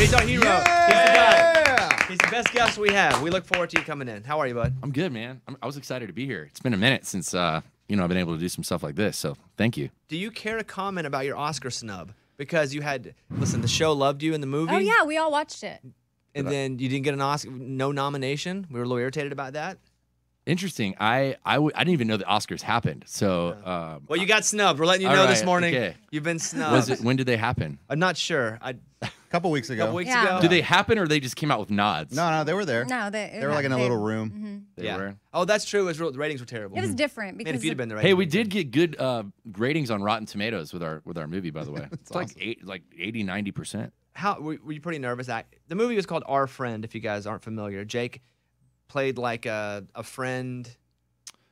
He's our hero. He's the guy. He's the best guest we have. We look forward to you coming in. How are you, bud? I'm good, man. I'm, I was excited to be here. It's been a minute since uh, you know I've been able to do some stuff like this. So thank you. Do you care to comment about your Oscar snub? Because you had listen, the show loved you in the movie. Oh yeah, we all watched it. And then you didn't get an Oscar, no nomination. We were a little irritated about that. Interesting. I I, w- I didn't even know the Oscars happened. So um, Well, you got snubbed. We're letting you All know this morning. okay. You've been snubbed. was it when did they happen? I'm not sure. I, a couple weeks ago. couple weeks Yeah. ago. Did they happen or they just came out with nods? No, no, they were there. No, they, They were like in a they- little room. They yeah. were. Oh, that's true. It was real, the ratings were terrible. It was different because Man, if you'd have been the Hey, we did get good uh, ratings on Rotten Tomatoes with our with our movie, by the way. it's like awesome. eight, like 80, 90 percent. How were, were you pretty nervous? I, the movie was called Our Friend. If you guys aren't familiar, Jake played like a a friend.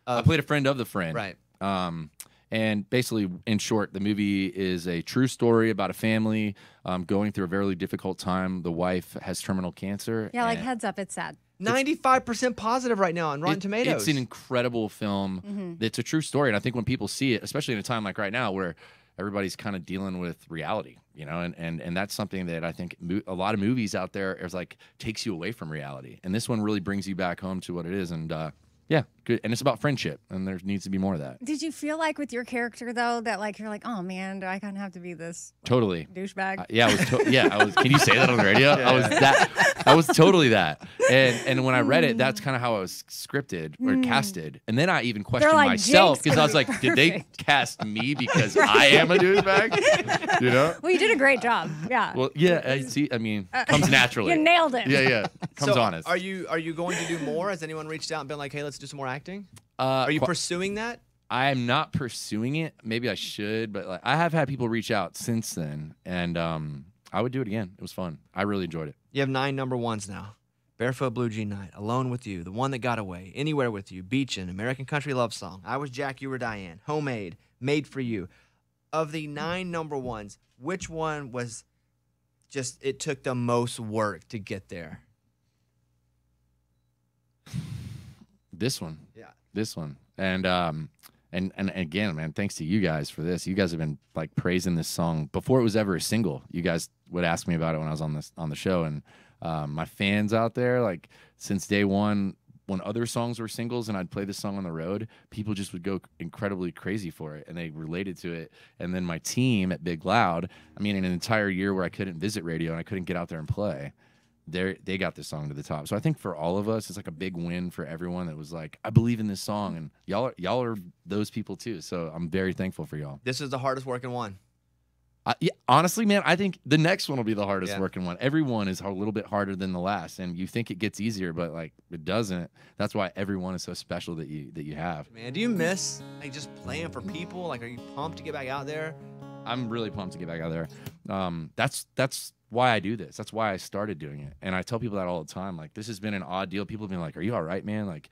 I Of, played a friend of the friend. right. Um, and basically, in short, the movie is a true story about a family um, going through a very difficult time. The wife has terminal cancer. Yeah, like heads up, it's sad. Ninety-five percent positive right now on Rotten it- Tomatoes. It's an incredible film. Mm-hmm. It's a true story, and I think when people see it, especially in a time like right now where everybody's kind of dealing with reality, you know, and and and that's something that I think mo- a lot of movies out there is like takes you away from reality, and this one really brings you back home to what it is, and uh, yeah, good, and it's about friendship, and there needs to be more of that. Did you feel like with your character though that like you're like, oh man, do I kind of have to be this Totally. douchebag? Uh, yeah, I was. To- yeah, I was. Can you say that on the radio? I was that. I was totally that. And and when I read it, that's mm. kind of how I was scripted or mm. casted. And then I even questioned like, myself because I was like, be did they cast me because I am a douchebag? You know? well, you did a great job. Yeah, Well, yeah. I see. I mean, uh, comes naturally. you nailed it. Yeah, yeah. Comes so honest. Are you are you going to do more? Has anyone reached out and been like, "Hey, let's do some more acting"? Uh, Are you pursuing that? I am not pursuing it. Maybe I should, but like I have had people reach out since then, and um, I would do it again. It was fun. I really enjoyed it. You have nine number ones now. Barefoot Blue Jean Night, Alone with You, The One That Got Away, Anywhere with You, Beachin', American Country Love Song, I Was Jack, You Were Diane, Homemade, Made for You. Of the nine number ones, which one was just, it took the most work to get there? This one. This one. And um and and again man thanks to you guys for this. You guys have been like praising this song before it was ever a single. You guys would ask me about it when i was on this on the show. And um, my fans out there like since day one when other songs were singles and i'd play this song on the road people just would go incredibly crazy for it and they related to it. And then my team at big loud i mean an entire year where i couldn't visit radio and i couldn't get out there and play they they got this song to the top. So I think for all of us, it's like a big win for everyone that was like, I believe in this song, and y'all are, y'all are those people too. So I'm very thankful for y'all. This is the hardest working one. I, yeah, honestly, man, I think the next one will be the hardest Yeah. working one. Every one is a little bit harder than the last, and you think it gets easier, but like it doesn't. That's why every one is so special that you that you have. Man, do you miss like just playing for people? Like, are you pumped to get back out there? I'm really pumped to get back out there. Um, that's that's why I do this. That's why I started doing it. And I tell people that all the time. Like this has been an odd deal. People have been like, "Are you all right, man?" Like,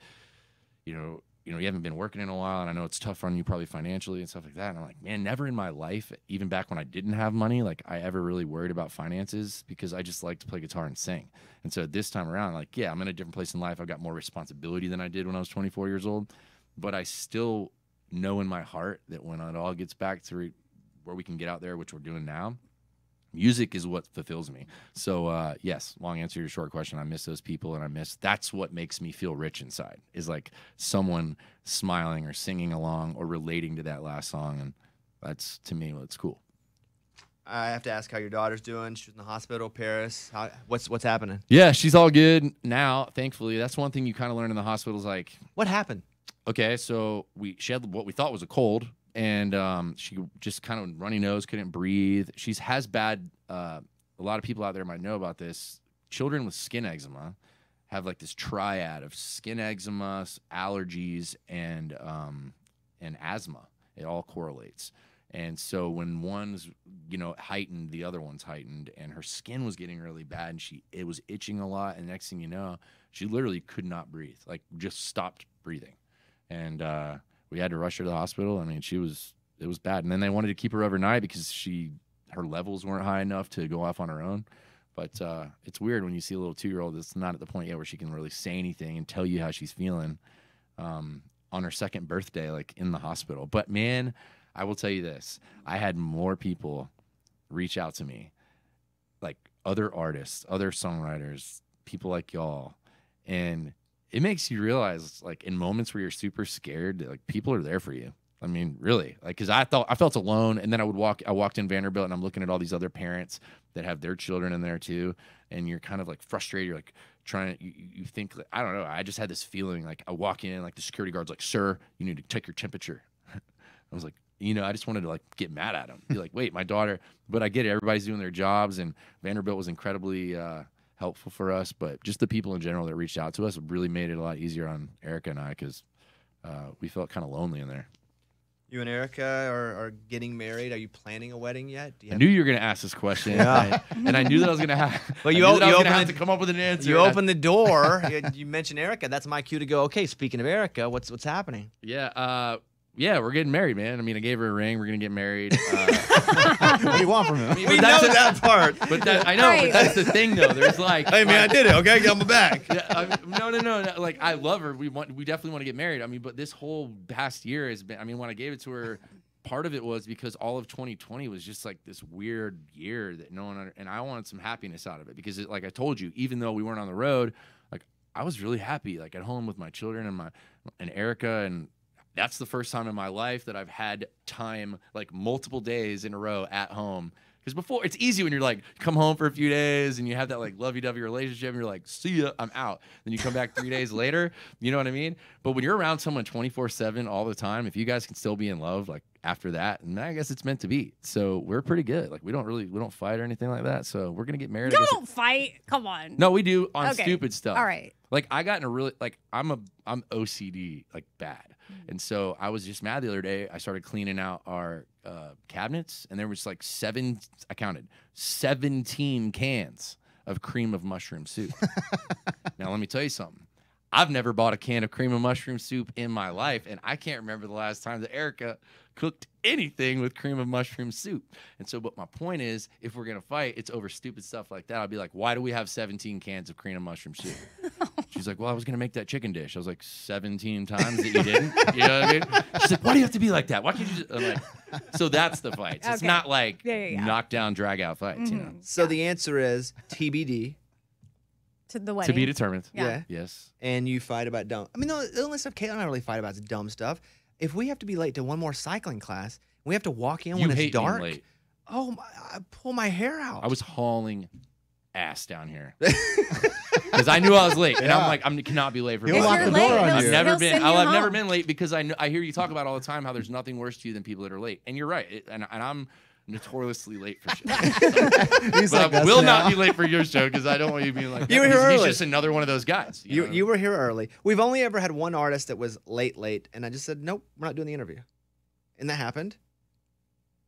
you know, you know, you haven't been working in a while, and I know it's tough on you probably financially and stuff like that. And I'm like, man, never in my life, even back when I didn't have money, like I ever really worried about finances because I just like to play guitar and sing. And so this time around, like, yeah, I'm in a different place in life. I've got more responsibility than I did when I was 24 years old, but I still know in my heart that when it all gets back to re- where we can get out there, which we're doing now, music is what fulfills me. So uh, yes, long answer to your short question. I miss those people, and I miss that's what makes me feel rich inside. Is like someone smiling or singing along or relating to that last song, and that's to me what's cool. I have to ask how your daughter's doing. She's in the hospital, Paris. How, what's what's happening? Yeah, she's all good now. Thankfully, that's one thing you kind of learn in the hospital is like What happened? okay, so we she had what we thought was a cold, and um, she just kind of runny nose, couldn't breathe. She's has bad. Uh, a lot of people out there might know about this. Children with skin eczema have like this triad of skin eczema, allergies, and um, and asthma. It all correlates. And so when one's you know heightened, the other one's heightened, and her skin was getting really bad, and she it was itching a lot. And next thing you know, she literally could not breathe, like just stopped breathing and uh, we had to rush her to the hospital. I mean, she was it was bad, and then they wanted to keep her overnight because she her levels weren't high enough to go off on her own. But uh, it's weird when you see a little two year old that's not at the point yet where she can really say anything and tell you how she's feeling um, on her second birthday, like in the hospital. But man, I will tell you this: I had more people reach out to me like other artists, other songwriters, people like y'all, and it makes you realize, like in moments where you're super scared, like people are there for you. I mean, really, like because I thought I felt alone, and then I would walk. I walked in Vanderbilt, and I'm looking at all these other parents that have their children in there too, and you're kind of like frustrated. You're like trying. You, you think like, I don't know. I just had this feeling like I walk in, like the security guard's like, "Sir, you need to check your temperature." I was like, you know, I just wanted to like get mad at him. Be like, wait, my daughter. But I get it. Everybody's doing their jobs, and Vanderbilt was incredibly uh, helpful for us. But just the people in general that reached out to us really made it a lot easier on Erica and I because uh, we felt kind of lonely in there. You and Erica are, are getting married. Are you planning a wedding yet? Do you I knew you were going to ask this question, Yeah. and, and I knew that I was going to have. Well, I you knew o- you was gonna have it- to come up with an answer. you and I- the door. you, you mentioned Erica. That's my cue to go. Okay, speaking of Erica, what's what's happening? Yeah, uh, yeah, we're getting married, man. I mean, I gave her a ring. We're gonna get married. Uh, what do you want from him? I mean, but that's that part. But that, I know, Right. but that's the thing, though. There's like, Hey man, I like- did it. Okay, got my back. yeah, I mean, no, no, no, no. Like, I love her. We want, we definitely want to get married. I mean, but this whole past year has been. I mean, when I gave it to her, part of it was because all of 2020 was just like this weird year that no one. Under, and I wanted some happiness out of it because, it, like I told you, even though we weren't on the road, like I was really happy, like at home with my children and my and Erica and. That's the first time in my life that I've had time like multiple days in a row at home. Because before it's easy when you're like come home for a few days and you have that like lovey-dovey relationship and you're like see ya I'm out. Then you come back three days later. You know what I mean? But when you're around someone 24/7 all the time, if you guys can still be in love like after that, and I guess it's meant to be. So we're pretty good. Like we don't really we don't fight or anything like that. So we're gonna get married. Y'all don't fight. Come on. no, we do on Okay. stupid stuff. All right. Like I got in a really like I'm a I'm OCD like bad, Mm. and so I was just mad the other day. I started cleaning out our uh, cabinets, and there was like seven. I counted seventeen cans of cream of mushroom soup. now let me tell you something. I've never bought a can of cream of mushroom soup in my life, and I can't remember the last time that Erica cooked anything with cream of mushroom soup. And so, but my point is, if we're gonna fight, it's over stupid stuff like that. I'll be like, why do we have 17 cans of cream of mushroom soup? She's like, well, I was gonna make that chicken dish. I was like, 17 times that you didn't. You know what I mean? She's like, why do you have to be like that? Why can't you just? I'm like, so that's the fights. It's Okay. not like Yeah, yeah, yeah. knock down, drag out fights. You know, Mhm. So the answer is TBD. To the wedding. to be determined. Yeah. Yes. And you fight about dumb. I mean, the, the only stuff Caitlin and I really fight about is dumb stuff. If we have to be late to one more cycling class, we have to walk in You when it's hate being dark. late. Oh my! I pull my hair out. I was hauling ass down here because I knew I was late, and Yeah. I'm like, I cannot be late for. He'll lock you're the door late, on you. I've never he'll been. I'll, you I've never been late because I know, I hear you talk about all the time how there's nothing worse to you than people that are late, and you're right. It, and, and I'm notoriously late for shit. He's but like, I will now. not be late for your show because I don't want you being like. You were here because He's early. just another one of those guys. you know? you were here early. We've only ever had one artist that was late, late, and I just said nope, we're not doing the interview, and that happened,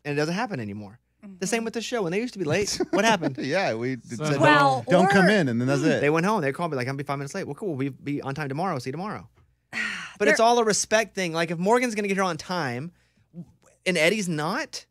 and it doesn't happen anymore. The same with the show. When they used to be late, what happened? yeah, we d- So- said Well, don't, don't come in, and then that's hmm. it. They went home. They called me like, I'm gonna be five minutes late. Well, cool. We'll be on time tomorrow. See you tomorrow. But There- it's all a respect thing. Like if Morgan's gonna get here on time, and Eddie's not,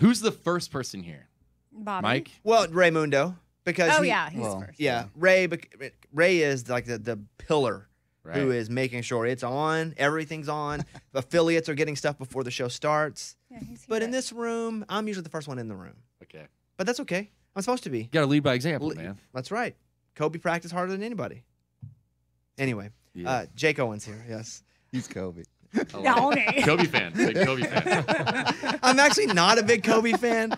Who's the first person here? Bobby. Mike. well, Raymundo, because Oh he- yeah, he's well, first. yeah, Ray. bec- Ray is like the the pillar Right. who is making sure it's on, everything's on. Affiliates are getting stuff before the show starts. Yeah, he's But in this room, I'm usually the first one in the room. Okay. But that's okay. I'm supposed to be. You got to lead by example, Le- man. That's right. Kobe practiced harder than anybody. Anyway, Yeah. uh, Jake Owen's here. Yes. He's Kobe. I love Yeah, it. okay. Kobe fan. Big Kobe fan. I'm actually not a big Kobe fan,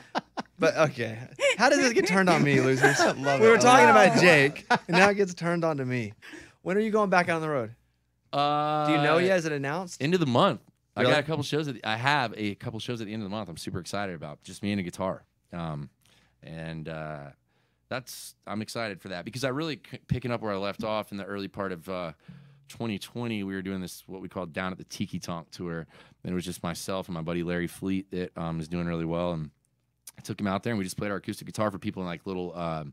but okay. How does this get turned on me, losers? Love we it. were talking about. Jake, and now it gets turned on to me. When are you going back out on the road? Uh, Do you know yet? Is it announced? End of the month. I got a couple shows. At the, I have a couple shows at the end of the month. I'm super excited about just me and a guitar, um, and uh, that's I'm excited for that because I really c- picking up where I left off in the early part of uh, 2020. We were doing this what we call down at the Tiki Tonk tour, and it was just myself and my buddy Larry Fleet that um, is doing really well, and I took him out there and we just played our acoustic guitar for people in like little um,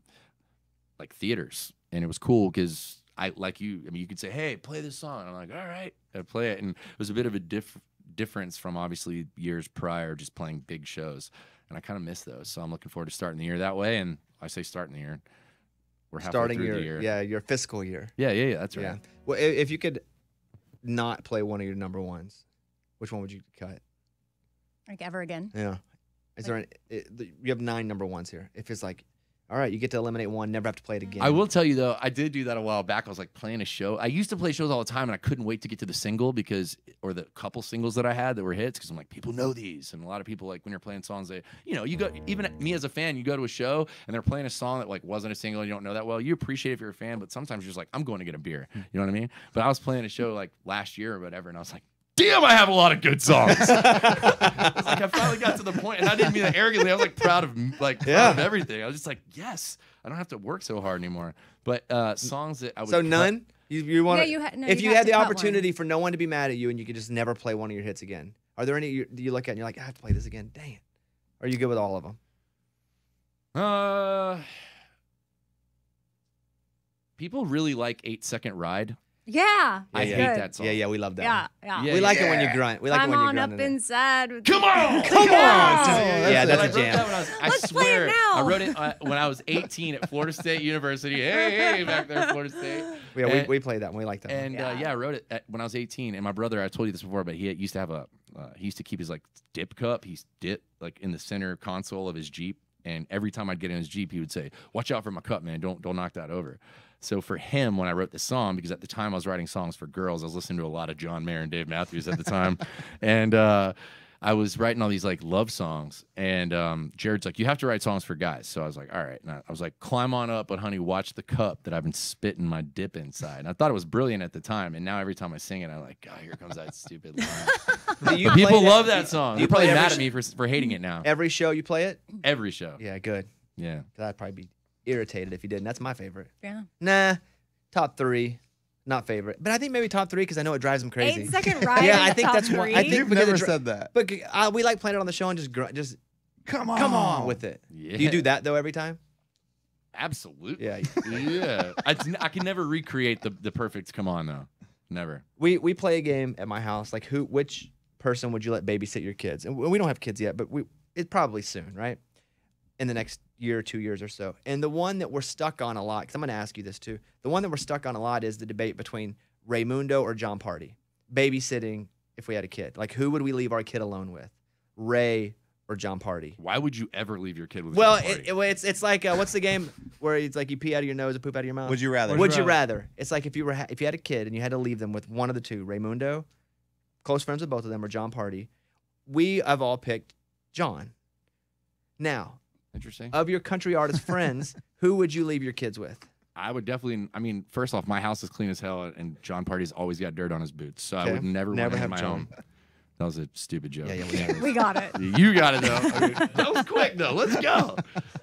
like theaters, and it was cool because I like you. I mean, you could say, "Hey, play this song." I'm like, "All right," I play it, and it was a bit of a diff- difference from obviously years prior, just playing big shows, and I kind of miss those. So I'm looking forward to starting the year that way. And I say starting the year, we're halfway Starting through your the year. yeah your fiscal year. yeah, yeah, yeah. That's right. Yeah. Well, if you could not play one of your number ones, which one would you cut? like ever again. Yeah. Is there? An, it, you have nine number ones here. If it's like, All right, you get to eliminate one, never have to play it again. I will tell you though, I did do that a while back. I was like playing a show. I used to play shows all the time, and I couldn't wait to get to the single because, or the couple singles that I had that were hits, because I'm like, people know these, and a lot of people like when you're playing songs, they, you know, you go. Even me as a fan, you go to a show and they're playing a song that like wasn't a single, and you don't know that well. You appreciate if you're a fan, but sometimes you're just like, I'm going to get a beer. Hmm. You know what I mean? But I was playing a show like last year or whatever, and I was like. Damn, I have a lot of good songs. got to the point, and I didn't mean that arrogantly. I was like proud of like proud Yeah. of everything. I was just like, yes, I don't have to work so hard anymore. But uh, songs that I would so cut- none. You, you want Yeah, you ha- no, if you you had the cut one. opportunity for no one to be mad at you and you could just never play one of your hits again, are there any you, do you look at and you're like, I have to play this again? Dang it. Or are you good with all of them? Uh, people really like Eight Second Ride. Yeah. I yeah. hate Good. that song. Yeah, yeah, we love that. Yeah, one. yeah. Yeah, we like it when you grunt. We like I'm it when you on grunt. up in it. inside. With Come on, Come on! that's yeah, it. that's a jam. that I, was, I Let's play it swear, now. I wrote it uh, when I was 18 at Florida State University. Hey, hey, back there, at Florida State. Yeah, we, And- we played that one. We like that one. And uh, yeah, I wrote it at, when I was 18. And my brother, I told you this before, but he used to have a, uh, he used to keep his like dip cup. He's dip like in the center console of his Jeep. And every time I'd get in his Jeep, he would say, "Watch out for my cup, man! Don't don't knock that over." So for him, when I wrote this song, because at the time I was writing songs for girls, I was listening to a lot of John Mayer and Dave Matthews at the time, and uh, I was writing all these like love songs. And um, Jared's like, "You have to write songs for guys." So I was like, "All right." And I I was like, "Climb on up, but honey, watch the cup that I've been spitting my dip inside." And I thought it was brilliant at the time, and now every time I sing it, I'm like, "God, here comes that stupid line." You people love do that song. you They're probably mad at me for for hating it now. Every show you play it? Every show. Yeah, good. Yeah, I'd probably be irritated if you didn't. That's my favorite. Yeah. Nah, top three, not favorite. But I think maybe top three because I know it drives them crazy. Eight second ride. Yeah, I think top that's one. I three. think You've never dri- said that. But uh, we like playing it on the show and just gr- just Come on. come on with it. Yeah. Do you do that though every time? Absolutely. Yeah. yeah. I, I can never recreate the, the perfect come on though. Never. We we play a game at my house. Like who, which person would you let babysit your kids? And we don't have kids yet, but we it probably soon, right? In the next year or two years or so. And the one that we're stuck on a lot, because I'm going to ask you this too. The one that we're stuck on a lot is the debate between Raymundo or Jon Pardi, babysitting if we had a kid. Like who would we leave our kid alone with, Ray or Jon Pardi? Why would you ever leave your kid with Well, Jon Pardi? it, it- it's it's like uh, what's the game where it's like you pee out of your nose and poop out of your mouth? Would you rather? Would you rather? It's like if you were ha- if you had a kid and you had to leave them with one of the two, Raymundo, close friends with both of them, or Jon Pardi. We have all picked John. Now, Interesting. of your country artist friends, who would you leave your kids with? I would definitely. I mean, first off, my house is clean as hell, and Jon Pardi's always got dirt on his boots, so I would never, Never want have in my John. home. That was a stupid joke. Yeah, yeah, we never. We got it. You got it though. Okay. that was quick though. Let's go.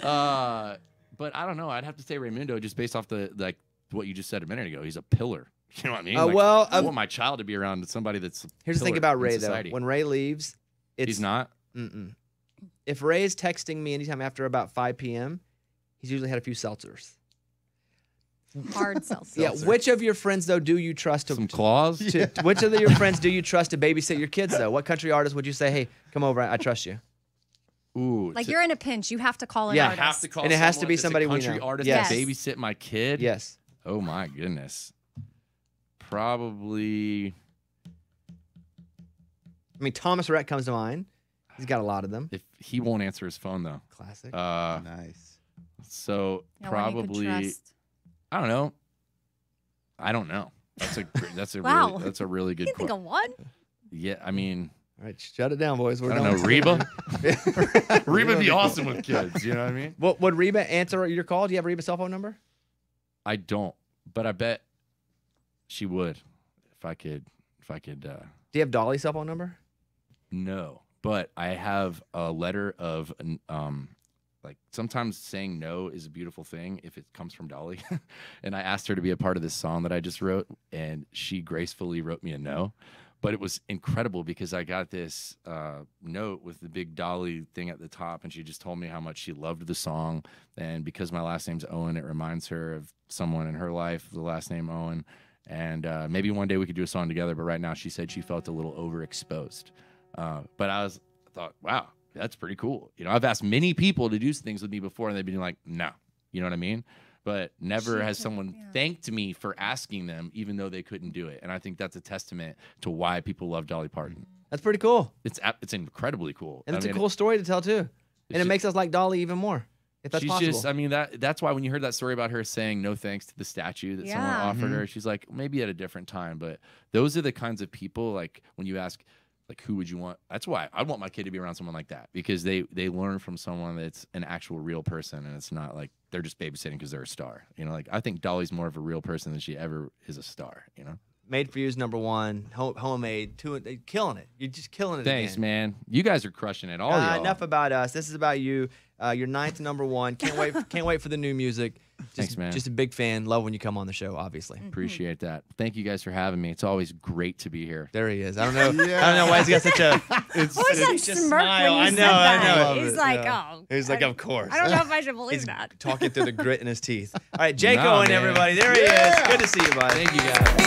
Uh, but I don't know. I'd have to say Raymundo just based off the like what you just said a minute ago. He's a pillar. You know what I mean? Uh, Like, well, I um, want my child to be around somebody that's. a Here's the thing about Ray though. When Ray leaves, it's he's not. Mm-mm. If Ray is texting me anytime after about 5 p.m., he's usually had a few seltzers. Hard seltzer. Yeah. Which of your friends though do you trust to Some claws. to, to- which of your friends do you trust to babysit your kids though? What country artist would you say, "Hey, come over, I, I trust you"? Ooh. Like to- you're in a pinch, you have to call an Yeah. I artist. have to call And it has to be that's a somebody we country know. artist Yes. to babysit my kid. Yes. Oh my goodness. Probably I mean, Thomas Rhett comes to mind. He's got a lot of them. if he won't answer his phone though. Classic. Uh, nice. so Yeah, one you could probably. I don't know. I don't know. That's a that's a Wow. really that's a really good You think question. of one? Yeah, I mean, All right, shut it down, boys. We're I don't done. know, Reba. Reba'd be awesome with kids. You know what I mean? What would Reba answer your call? Do you have Reba's cell phone number? I don't, but I bet she would if I could. If I could. uh Do you have Dolly's cell phone number? No, but I have a letter of um like sometimes saying no is a beautiful thing if it comes from Dolly. and I asked her to be a part of this song that I just wrote and she gracefully wrote me a no. But it was incredible because I got this uh, note with the big Dolly thing at the top, and she just told me how much she loved the song. And because my last name's Owen, it reminds her of someone in her life, the last name Owen. And uh, maybe one day we could do a song together. But right now, she said she felt a little overexposed. Uh, but I was I thought, wow, that's pretty cool. You know, I've asked many people to do things with me before, and they've been like, no. You know what I mean? But never She has could- someone yeah. thanked me for asking them, even though they couldn't do it. And I think that's a testament to why people love Dolly Parton. That's pretty cool. It's ap- it's incredibly cool. And I it's mean, a cool story to tell too. And it ju- makes us like Dolly even more. if that's she's possible. just, I mean, that that's why when you heard that story about her saying no thanks to the statue that someone Yeah. offered Mhm. her, she's like, maybe at a different time. But those are the kinds of people, like when you ask, like, who would you want? That's why I want my kid to be around someone like that because they they learn from someone that's an actual real person and it's not like they're just babysitting because they're a star. You know, like I think Dolly's more of a real person than she ever is a star. You know. Made for you is number one. Home, homemade, two, they killing it. You're just killing it. Thanks, again. man. You guys are crushing it. All Uh, enough about us. This is about you. Uh, you're ninth number one. Can't wait. Can't wait for the new music. Just, Thanks, man. Just a big fan. Love when you come on the show. Obviously. Mm-hmm. Appreciate that. Thank you guys for having me. It's always great to be here. There he is. I don't know. I don't know why he's got such a. It's, What was that He's just smirk smile. when you I said know, I that? know. He's it, like, yeah. oh. He's like, of course. I don't know if I should believe He's that. talking through the grit in his teeth. All right, Jaco Nah, and man. everybody. There he is. Good to see you, buddy. Thank you guys.